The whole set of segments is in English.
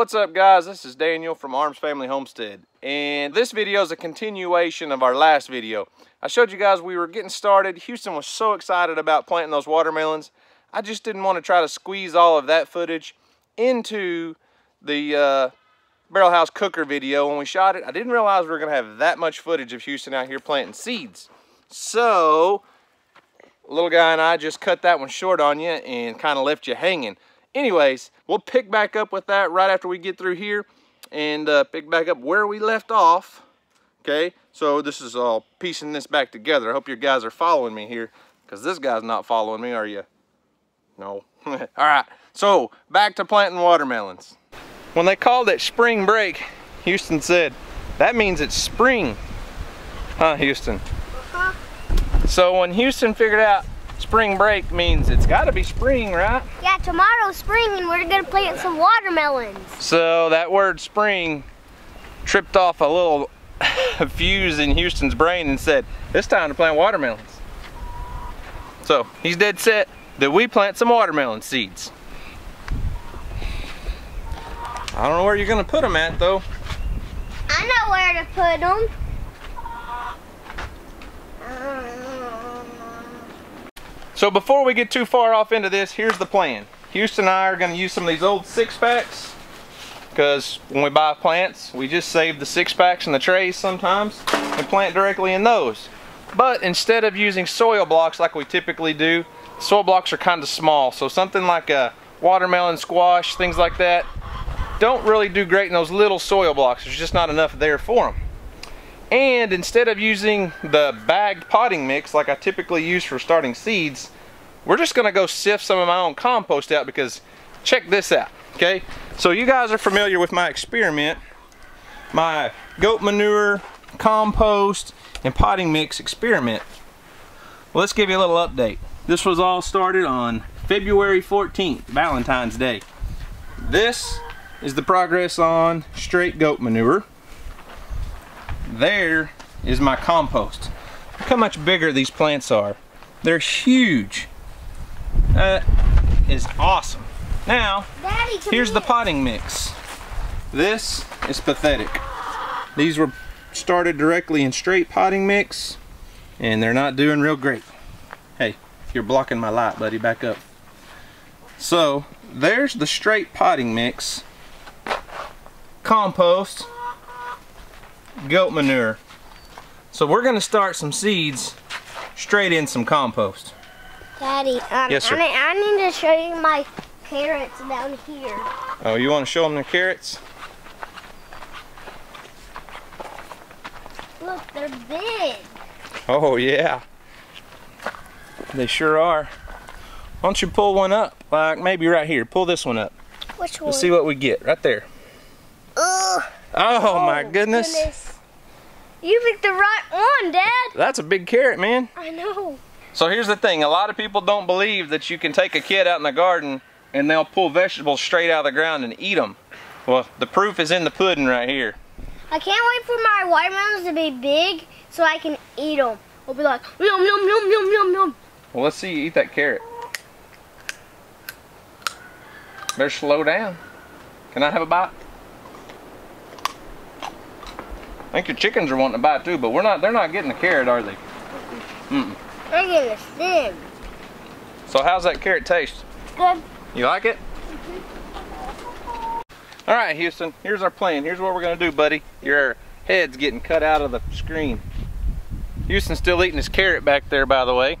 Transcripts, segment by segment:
what's up guys? This is Daniel from Arms Family Homestead. And this video is a continuation of our last video. I showed you guys we were getting started. Houston was so excited about planting those watermelons. I just didn't want to try to squeeze all of that footage into the uh, barrel house cooker video when we shot it. I didn't realize we were going to have that much footage of Houston out here planting seeds. So, little guy and I just cut that one short on you and kind of left you hanging. Anyways, we'll pick back up with that right after we get through here and uh, pick back up where we left off. Okay, so this is all piecing this back together. I hope you guys are following me here because this guy's not following me, are you? No. all right, so back to planting watermelons. When they called it spring break, Houston said, that means it's spring. Huh, Houston? Uh-huh. So when Houston figured out spring break means it's got to be spring, right? Yeah, tomorrow's spring and we're gonna plant some watermelons. So that word spring tripped off a little fuse in Houston's brain and said, it's time to plant watermelons. So he's dead set that we plant some watermelon seeds. I don't know where you're gonna put them at though. I know where to put them. So before we get too far off into this, here's the plan. Houston and I are gonna use some of these old six packs because when we buy plants, we just save the six packs and the trays sometimes and plant directly in those. But instead of using soil blocks like we typically do, soil blocks are kind of small. So something like a watermelon squash, things like that, don't really do great in those little soil blocks. There's just not enough there for them. And instead of using the bagged potting mix like I typically use for starting seeds, we're just gonna go sift some of my own compost out because check this out, okay? So you guys are familiar with my experiment, my goat manure, compost, and potting mix experiment. Well, let's give you a little update. This was all started on February 14th, Valentine's Day. This is the progress on straight goat manure. There is my compost. Look how much bigger these plants are. They're huge. That is awesome. Now, Daddy, here's the potting mix. This is pathetic. These were started directly in straight potting mix and they're not doing real great. Hey, you're blocking my light, buddy. Back up. So, there's the straight potting mix. Compost. Goat manure. So we're gonna start some seeds straight in some compost. Daddy, um, Yes, sir. I, need, I need to show you my carrots down here. Oh, you wanna show them the carrots? Look, they're big. Oh yeah. They sure are. Why don't you pull one up? Like maybe right here. Pull this one up. Which one? Let's see what we get right there. Ugh. Oh, my goodness. You picked the right one, Dad. That's a big carrot, man. I know. So here's the thing. A lot of people don't believe that you can take a kid out in the garden and they'll pull vegetables straight out of the ground and eat them. Well, the proof is in the pudding right here. I can't wait for my watermelons to be big so I can eat them. I'll be like, yum, yum, yum, yum, yum, yum. Well, let's see you eat that carrot. Better slow down. Can I have a bite? I think your chickens are wanting to bite too, but we're not. They're not getting the carrot, are they? Mm. They're getting a stem. So how's that carrot taste? Good. You like it? All right, Houston. Here's our plan. Here's what we're gonna do, buddy. Your head's getting cut out of the screen. Houston's still eating his carrot back there, by the way.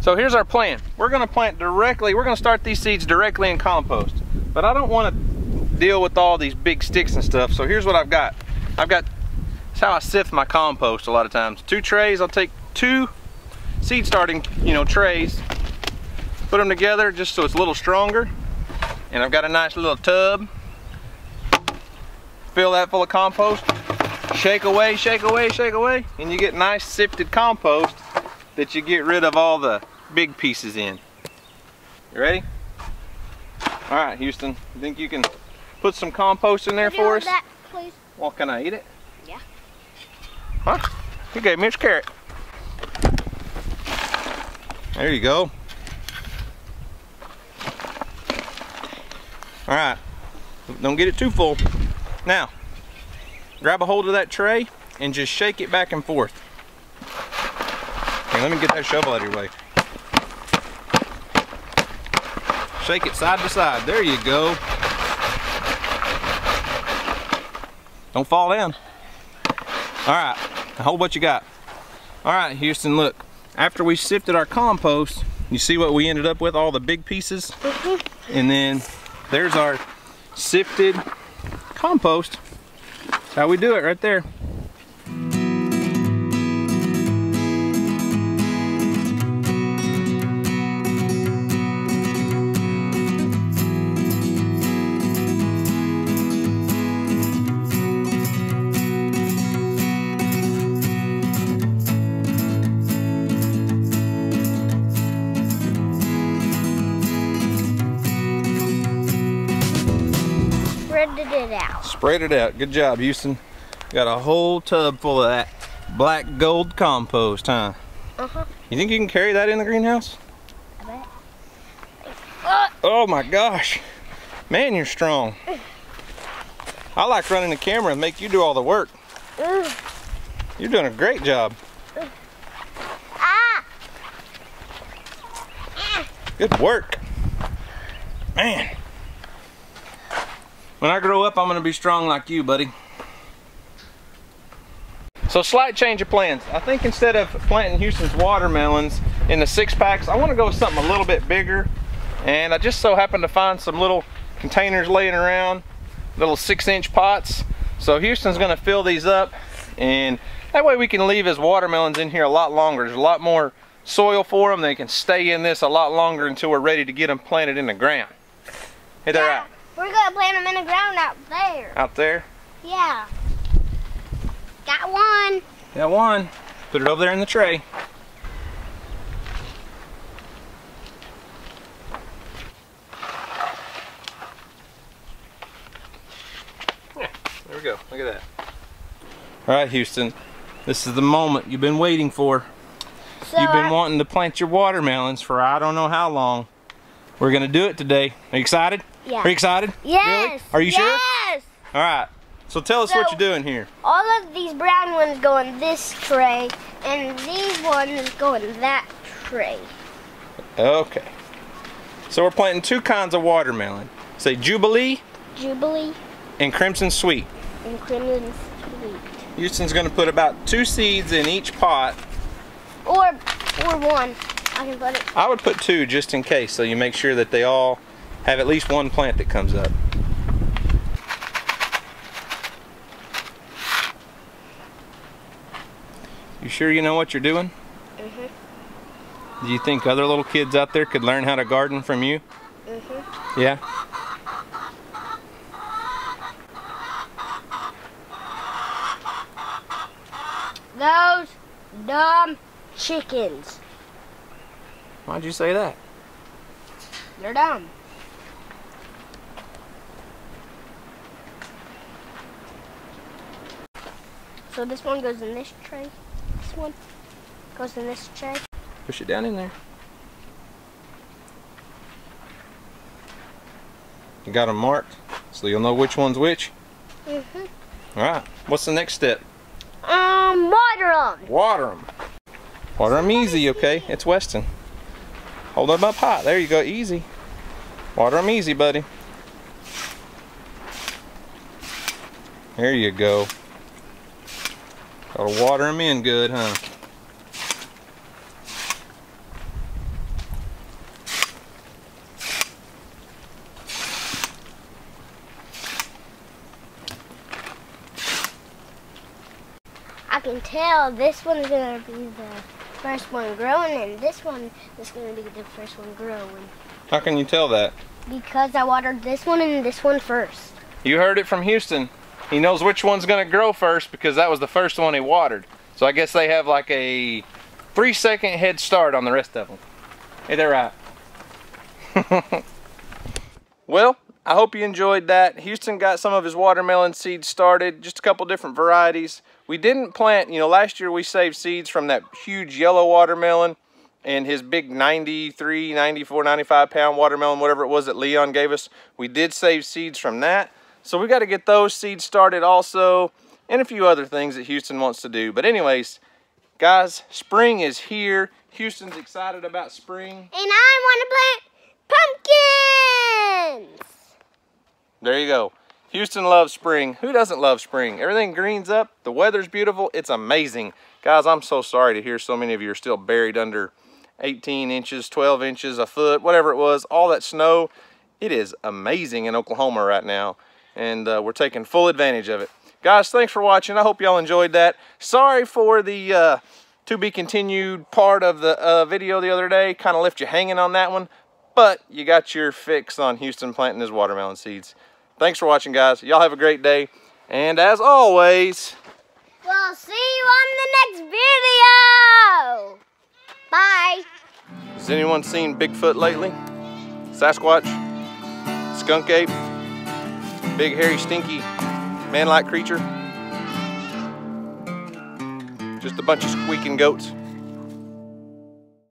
So here's our plan. We're gonna plant directly, we're gonna start these seeds directly in compost. But I don't wanna deal with all these big sticks and stuff, so here's what I've got. I've got, that's how I sift my compost a lot of times. Two trays, I'll take two seed starting, you know, trays, put them together just so it's a little stronger. And I've got a nice little tub. Fill that full of compost. Shake away, shake away, shake away. And you get nice sifted compost that you get rid of all the big pieces in. You ready? All right, Houston. You think you can put some compost in there for us? That. Well, can I eat it? Yeah. Huh? You gave me a carrot. There you go. All right. Don't get it too full. Now, grab a hold of that tray and just shake it back and forth. Okay, let me get that shovel out of your way. Shake it side to side. There you go. Don't fall down. All right, hold what you got. All right, Houston, look. After we sifted our compost, you see what we ended up with, all the big pieces? Mm-hmm. And then there's our sifted compost. That's how we do it right there. Spread it out. Good job, Houston. Got a whole tub full of that black gold compost, huh? Uh-huh. You think you can carry that in the greenhouse? I bet. Uh, Oh my gosh. Man, you're strong. I like running the camera and make you do all the work. You're doing a great job. ah! Good work. Man. When I grow up, I'm going to be strong like you, buddy. So slight change of plans. I think instead of planting Houston's watermelons in the six packs, I want to go with something a little bit bigger. And I just so happened to find some little containers laying around, little six inch pots. So Houston's going to fill these up and that way we can leave his watermelons in here a lot longer. There's a lot more soil for them. They can stay in this a lot longer until we're ready to get them planted in the ground. Hey, they're Yeah, out. We're gonna plant them in the ground out there. Out there. Yeah. Got one. Got one. Put it over there in the tray. Yeah, there we go. Look at that. All right, Houston. This is the moment you've been waiting for. So You've been I- wanting to plant your watermelons for I don't know how long. We're gonna do it today. Are you excited? Yeah. Are you excited? Yes. Really? Are you sure? Yes. All right. So tell us what you're doing here. All of these brown ones go in this tray, and these ones go in that tray. Okay. So we're planting two kinds of watermelon. Say Jubilee Jubilee and Crimson Sweet. and Crimson Sweet. Houston's gonna put about two seeds in each pot. Or, or one. I can put it. I would put two just in case, so you make sure that they all have at least one plant that comes up. You sure you know what you're doing? Mhm. Do you think other little kids out there could learn how to garden from you? Mhm. Yeah? Those dumb chickens. Why'd you say that? They're dumb. So this one goes in this tray. This one goes in this tray. Push it down in there. You got them marked, so you'll know which one's which. Mhm. All right. What's the next step? Um, water 'em. Water them. Water them easy, okay? It's Weston. Hold them up high. There you go. Easy. Water them easy, buddy. There you go. Gotta water them in good, huh? I can tell this one's gonna be the first one growing, and this one is gonna be the first one growing. How can you tell that? Because I watered this one and this one first. You heard it from Houston. He knows which one's gonna grow first because that was the first one he watered. So I guess they have like a three second head start on the rest of them. Hey, they're right. well, I hope you enjoyed that. Houston got some of his watermelon seeds started, just a couple different varieties. We didn't plant, you know, last year we saved seeds from that huge yellow watermelon and his big 93, 94, 95 pound watermelon, whatever it was that Leon gave us, we did save seeds from that. So we got to get those seeds started also, and a few other things that Houston wants to do. But anyways, guys, spring is here. Houston's excited about spring. And I want to plant pumpkins. There you go. Houston loves spring. Who doesn't love spring? Everything greens up. The weather's beautiful. It's amazing. Guys, I'm so sorry to hear so many of you are still buried under 18 inches, 12 inches, a foot, whatever it was, all that snow. It is amazing in Oklahoma right now, and uh, we're taking full advantage of it. Guys, thanks for watching. I hope y'all enjoyed that. Sorry for the uh, to be continued part of the uh, video the other day. Kind of left you hanging on that one, but you got your fix on Houston planting his watermelon seeds. Thanks for watching, guys. Y'all have a great day. And as always... We'll see you on the next video. Bye. Has anyone seen Bigfoot lately? Sasquatch? Skunk ape? Big, hairy, stinky, man-like creature? Just a bunch of squeaking goats.